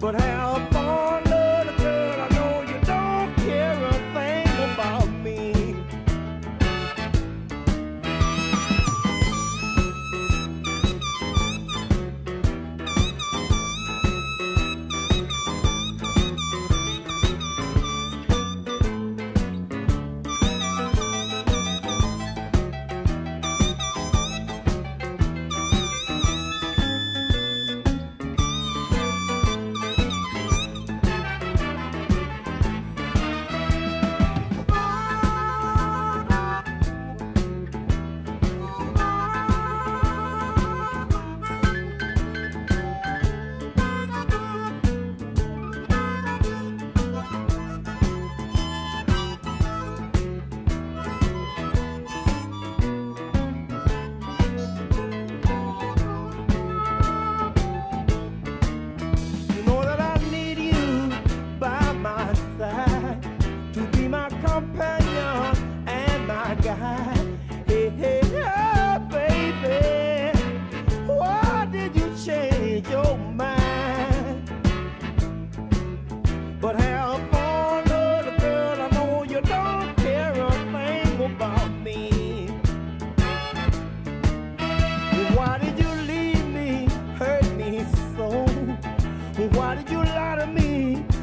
But how far lot of me.